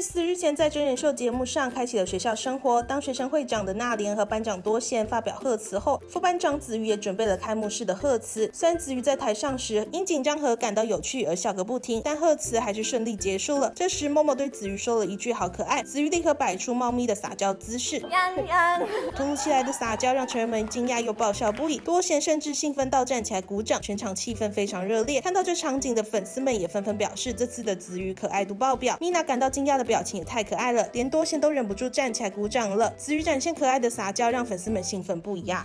四日前在真人秀节目上开启了学校生活。当学生会长的娜莲和班长多贤发表贺词后，副班长子瑜也准备了开幕式的贺词。虽然子瑜在台上时因紧张和感到有趣而笑个不停，但贺词还是顺利结束了。这时，默默对子瑜说了一句“好可爱”，子瑜立刻摆出猫咪的撒娇姿势，突如其来的撒娇让成员们惊讶又爆笑不已。多贤甚至兴奋到站起来鼓掌，全场气氛非常热烈。看到这场景的粉丝们也纷纷表示，这次的子瑜可爱度爆表。米娜感到惊讶的表情也太可爱了，连多贤都忍不住站起来鼓掌了。子瑜展现可爱的撒娇，让粉丝们兴奋不已啊！